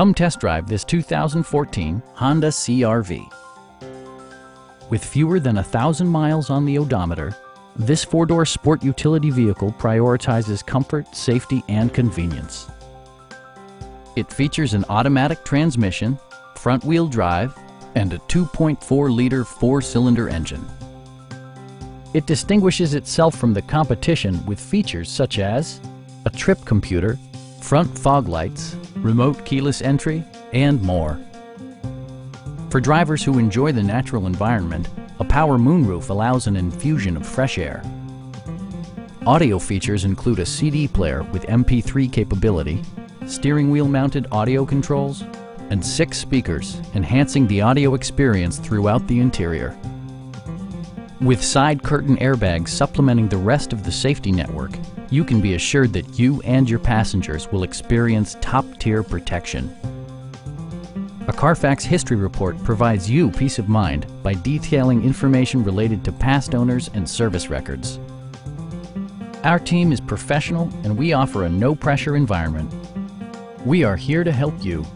Come test drive this 2014 Honda CRV. With fewer than a thousand miles on the odometer, this four-door sport utility vehicle prioritizes comfort, safety, and convenience. It features an automatic transmission, front-wheel drive, and a 2.4-liter four-cylinder engine. It distinguishes itself from the competition with features such as a trip computer, front fog lights, remote keyless entry, and more. For drivers who enjoy the natural environment, a power moonroof allows an infusion of fresh air. Audio features include a CD player with MP3 capability, steering wheel mounted audio controls, and six speakers, enhancing the audio experience throughout the interior. With side curtain airbags supplementing the rest of the safety network, you can be assured that you and your passengers will experience top-tier protection. A Carfax history report provides you peace of mind by detailing information related to past owners and service records. Our team is professional and we offer a no-pressure environment. We are here to help you